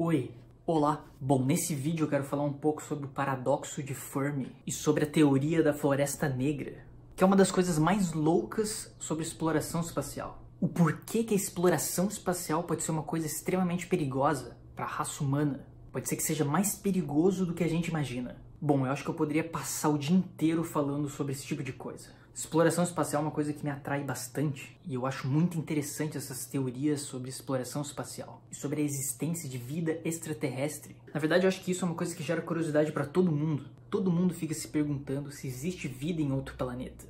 Oi, olá. Bom, nesse vídeo eu quero falar um pouco sobre o paradoxo de Fermi e sobre a teoria da floresta negra, que é uma das coisas mais loucas sobre exploração espacial. O porquê que a exploração espacial pode ser uma coisa extremamente perigosa para a raça humana. Pode ser que seja mais perigoso do que a gente imagina. Bom, eu acho que eu poderia passar o dia inteiro falando sobre esse tipo de coisa. Exploração espacial é uma coisa que me atrai bastante e eu acho muito interessante essas teorias sobre exploração espacial e sobre a existência de vida extraterrestre. Na verdade, eu acho que isso é uma coisa que gera curiosidade para todo mundo. Todo mundo fica se perguntando se existe vida em outro planeta.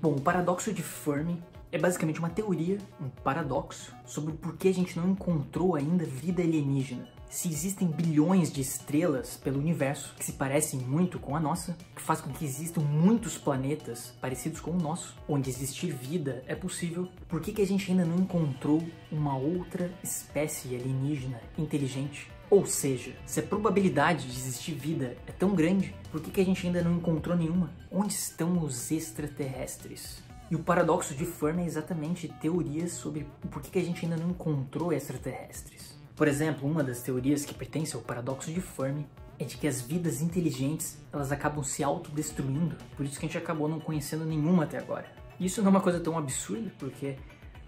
Bom, o paradoxo de Fermi é basicamente uma teoria, um paradoxo, sobre o porquê a gente não encontrou ainda vida alienígena. Se existem bilhões de estrelas pelo universo que se parecem muito com a nossa, que faz com que existam muitos planetas parecidos com o nosso, onde existir vida é possível, por que, que a gente ainda não encontrou uma outra espécie alienígena inteligente? Ou seja, se a probabilidade de existir vida é tão grande, por que, que a gente ainda não encontrou nenhuma? Onde estão os extraterrestres? E o paradoxo de Fermi é exatamente teorias sobre por que, que a gente ainda não encontrou extraterrestres. Por exemplo, uma das teorias que pertence ao paradoxo de Fermi é de que as vidas inteligentes elas acabam se autodestruindo, por isso que a gente acabou não conhecendo nenhuma até agora. Isso não é uma coisa tão absurda, porque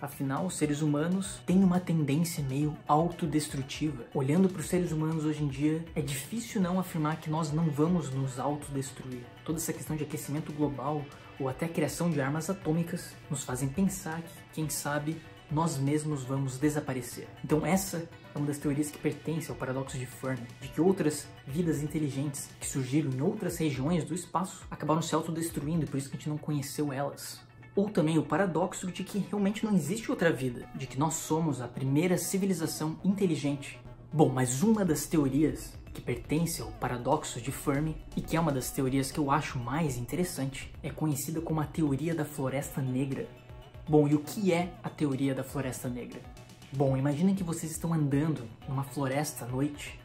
Afinal, os seres humanos têm uma tendência meio autodestrutiva. Olhando para os seres humanos hoje em dia, é difícil não afirmar que nós não vamos nos autodestruir. Toda essa questão de aquecimento global ou até a criação de armas atômicas nos fazem pensar que, quem sabe, nós mesmos vamos desaparecer. Então essa é uma das teorias que pertence ao paradoxo de Fermi, de que outras vidas inteligentes que surgiram em outras regiões do espaço acabaram se autodestruindo e por isso que a gente não conheceu elas. Ou também o paradoxo de que realmente não existe outra vida, de que nós somos a primeira civilização inteligente. Bom, mas uma das teorias que pertence ao paradoxo de Fermi e que é uma das teorias que eu acho mais interessante é conhecida como a teoria da floresta negra. Bom, e o que é a teoria da floresta negra? Bom, imaginem que vocês estão andando numa floresta à noite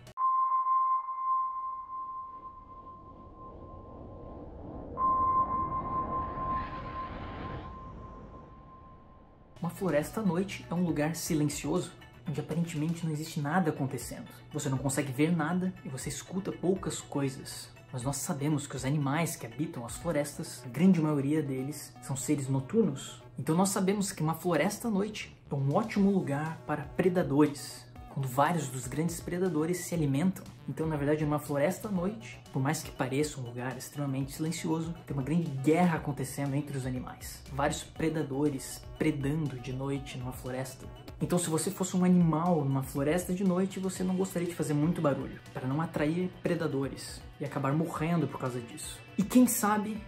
Uma floresta à noite é um lugar silencioso, onde aparentemente não existe nada acontecendo. Você não consegue ver nada e você escuta poucas coisas. Mas nós sabemos que os animais que habitam as florestas, a grande maioria deles, são seres noturnos. Então nós sabemos que uma floresta à noite é um ótimo lugar para predadores, quando vários dos grandes predadores se alimentam. Então, na verdade, numa floresta à noite, por mais que pareça um lugar extremamente silencioso, tem uma grande guerra acontecendo entre os animais. Vários predadores predando de noite numa floresta. Então, se você fosse um animal numa floresta de noite, você não gostaria de fazer muito barulho, para não atrair predadores e acabar morrendo por causa disso. E quem sabe,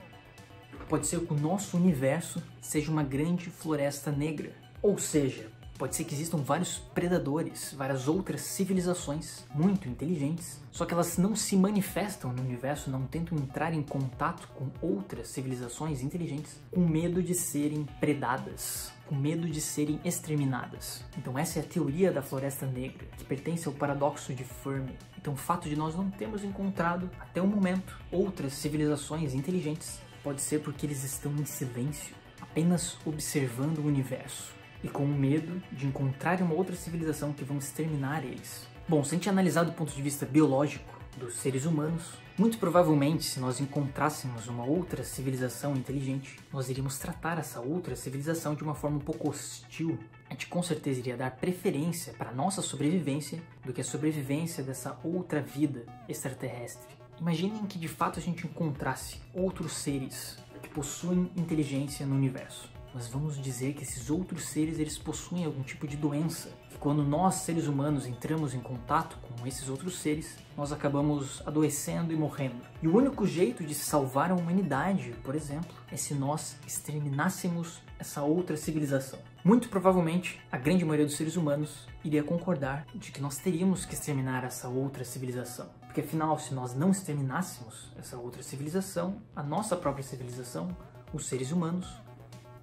pode ser que o nosso universo seja uma grande floresta negra. Ou seja, Pode ser que existam vários predadores, várias outras civilizações muito inteligentes, só que elas não se manifestam no universo, não tentam entrar em contato com outras civilizações inteligentes, com medo de serem predadas, com medo de serem exterminadas. Então essa é a teoria da floresta negra, que pertence ao paradoxo de Fermi. Então o fato de nós não termos encontrado até o momento outras civilizações inteligentes pode ser porque eles estão em silêncio, apenas observando o universo e com medo de encontrar uma outra civilização que vão exterminar eles. Bom, se a gente analisar do ponto de vista biológico dos seres humanos, muito provavelmente, se nós encontrássemos uma outra civilização inteligente, nós iríamos tratar essa outra civilização de uma forma um pouco hostil. A gente com certeza iria dar preferência para a nossa sobrevivência do que a sobrevivência dessa outra vida extraterrestre. Imaginem que de fato a gente encontrasse outros seres que possuem inteligência no universo mas vamos dizer que esses outros seres eles possuem algum tipo de doença. Que quando nós, seres humanos, entramos em contato com esses outros seres, nós acabamos adoecendo e morrendo. E o único jeito de salvar a humanidade, por exemplo, é se nós exterminássemos essa outra civilização. Muito provavelmente, a grande maioria dos seres humanos iria concordar de que nós teríamos que exterminar essa outra civilização. Porque afinal, se nós não exterminássemos essa outra civilização, a nossa própria civilização, os seres humanos,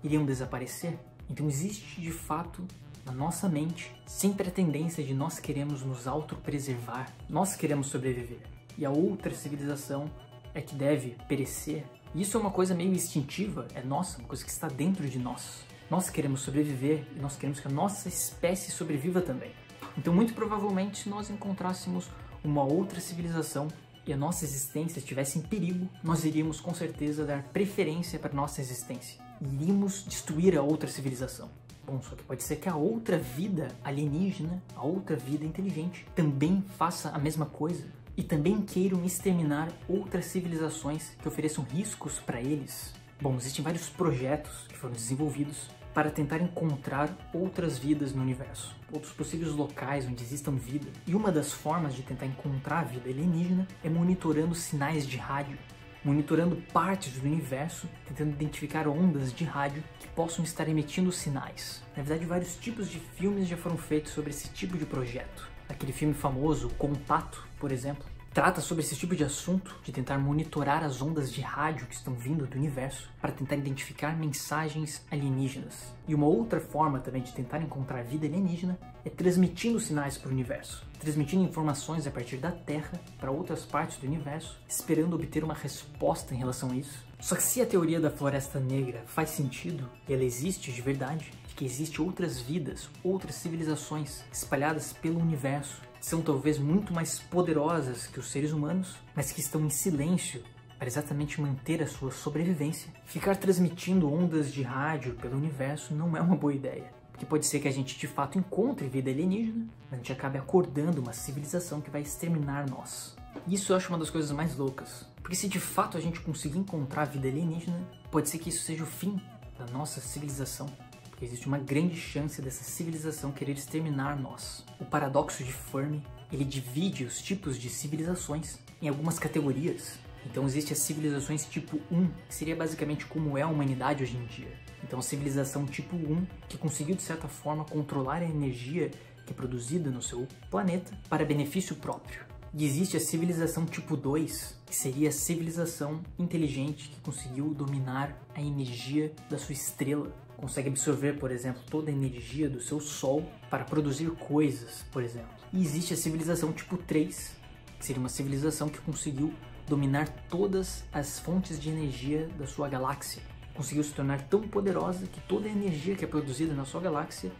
iriam desaparecer. Então existe de fato na nossa mente sempre a tendência de nós queremos nos autopreservar, nós queremos sobreviver. E a outra civilização é que deve perecer. Isso é uma coisa meio instintiva, é nossa, uma coisa que está dentro de nós. Nós queremos sobreviver e nós queremos que a nossa espécie sobreviva também. Então, muito provavelmente, se nós encontrássemos uma outra civilização e a nossa existência estivesse em perigo, nós iríamos com certeza dar preferência para a nossa existência. Iríamos destruir a outra civilização. Bom, só que pode ser que a outra vida alienígena, a outra vida inteligente, também faça a mesma coisa e também queiram exterminar outras civilizações que ofereçam riscos para eles. Bom, existem vários projetos que foram desenvolvidos para tentar encontrar outras vidas no universo, outros possíveis locais onde existam vida. E uma das formas de tentar encontrar a vida alienígena é monitorando sinais de rádio monitorando partes do universo, tentando identificar ondas de rádio que possam estar emitindo sinais. Na verdade, vários tipos de filmes já foram feitos sobre esse tipo de projeto. Aquele filme famoso, Contato, por exemplo, trata sobre esse tipo de assunto, de tentar monitorar as ondas de rádio que estão vindo do universo para tentar identificar mensagens alienígenas. E uma outra forma também de tentar encontrar vida alienígena é transmitindo sinais para o universo, transmitindo informações a partir da Terra para outras partes do universo, esperando obter uma resposta em relação a isso. Só que se a teoria da Floresta Negra faz sentido e ela existe de verdade, de que existem outras vidas, outras civilizações espalhadas pelo universo são talvez muito mais poderosas que os seres humanos, mas que estão em silêncio para exatamente manter a sua sobrevivência. Ficar transmitindo ondas de rádio pelo universo não é uma boa ideia. Porque pode ser que a gente de fato encontre vida alienígena, mas a gente acabe acordando uma civilização que vai exterminar nós. Isso eu acho uma das coisas mais loucas. Porque se de fato a gente conseguir encontrar vida alienígena, pode ser que isso seja o fim da nossa civilização existe uma grande chance dessa civilização querer exterminar nós. O paradoxo de Fermi, ele divide os tipos de civilizações em algumas categorias. Então existe as civilizações tipo 1, que seria basicamente como é a humanidade hoje em dia. Então a civilização tipo 1, que conseguiu de certa forma controlar a energia que é produzida no seu planeta para benefício próprio. E existe a civilização tipo 2, que seria a civilização inteligente que conseguiu dominar a energia da sua estrela consegue absorver, por exemplo, toda a energia do seu Sol para produzir coisas, por exemplo. E existe a civilização tipo 3, que seria uma civilização que conseguiu dominar todas as fontes de energia da sua galáxia. Conseguiu se tornar tão poderosa que toda a energia que é produzida na sua galáxia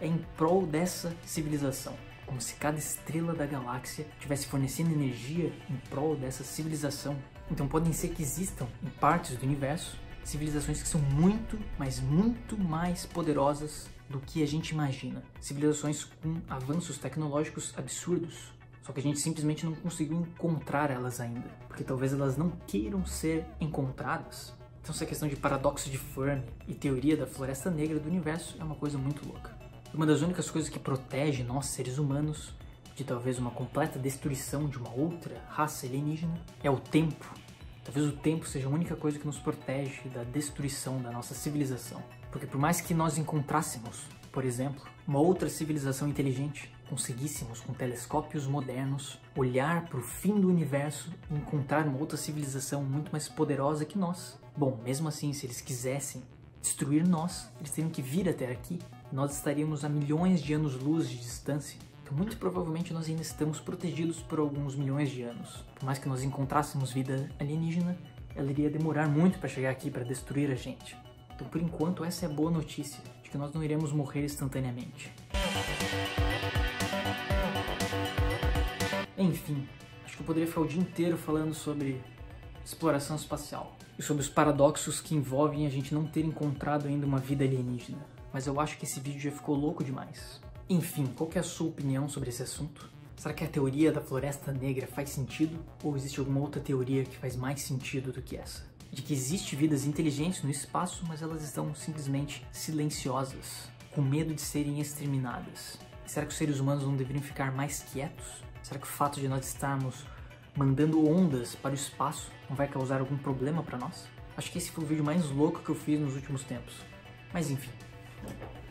é em prol dessa civilização. Como se cada estrela da galáxia estivesse fornecendo energia em prol dessa civilização. Então podem ser que existam em partes do universo civilizações que são muito, mas muito mais poderosas do que a gente imagina. Civilizações com avanços tecnológicos absurdos. Só que a gente simplesmente não conseguiu encontrar elas ainda, porque talvez elas não queiram ser encontradas. Então essa questão de paradoxo de Fermi e teoria da floresta negra do universo é uma coisa muito louca. Uma das únicas coisas que protege nós seres humanos de talvez uma completa destruição de uma outra raça alienígena é o tempo Talvez o tempo seja a única coisa que nos protege da destruição da nossa civilização. Porque por mais que nós encontrássemos, por exemplo, uma outra civilização inteligente, conseguíssemos com telescópios modernos olhar para o fim do universo e encontrar uma outra civilização muito mais poderosa que nós. Bom, mesmo assim, se eles quisessem destruir nós, eles teriam que vir até aqui. Nós estaríamos a milhões de anos-luz de distância muito provavelmente nós ainda estamos protegidos por alguns milhões de anos. Por mais que nós encontrássemos vida alienígena, ela iria demorar muito para chegar aqui para destruir a gente. Então, por enquanto, essa é a boa notícia, de que nós não iremos morrer instantaneamente. Enfim, acho que eu poderia ficar o dia inteiro falando sobre exploração espacial e sobre os paradoxos que envolvem a gente não ter encontrado ainda uma vida alienígena. Mas eu acho que esse vídeo já ficou louco demais. Enfim, qual é a sua opinião sobre esse assunto? Será que a teoria da floresta negra faz sentido? Ou existe alguma outra teoria que faz mais sentido do que essa? De que existe vidas inteligentes no espaço, mas elas estão simplesmente silenciosas, com medo de serem exterminadas. será que os seres humanos não deveriam ficar mais quietos? Será que o fato de nós estarmos mandando ondas para o espaço não vai causar algum problema para nós? Acho que esse foi o vídeo mais louco que eu fiz nos últimos tempos. Mas enfim. Thank you.